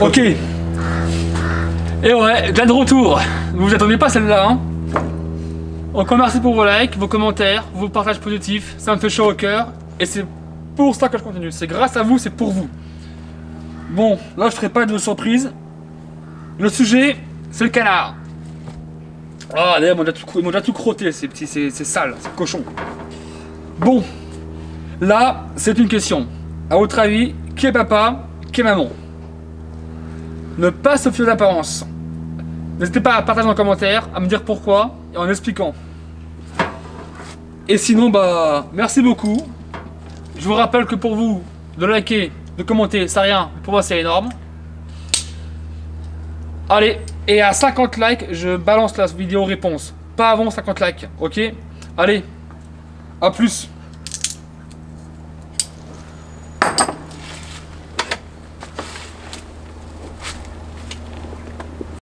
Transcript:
Ok. Et ouais, bien de retour. Vous vous attendiez pas celle-là, hein Encore merci pour vos likes, vos commentaires, vos partages positifs. Ça me fait chaud au cœur. Et c'est pour ça que je continue. C'est grâce à vous, c'est pour vous. Bon, là je ferai pas de surprise. Le sujet, c'est le canard. Ah, d'ailleurs, ils m'ont déjà tout, crotté, ces petits, c'est c'est sale, c'est cochon. Bon, là, c'est une question. À votre avis, qui est papa, qui est maman? Ne pas se fier d'apparence. N'hésitez pas à partager en commentaire, à me dire pourquoi et en expliquant. Et sinon, bah, merci beaucoup. Je vous rappelle que pour vous, de liker, de commenter, c'est rien. Pour moi, c'est énorme. Allez, et à 50 likes, je balance la vidéo réponse. Pas avant 50 likes, ok? Allez, à plus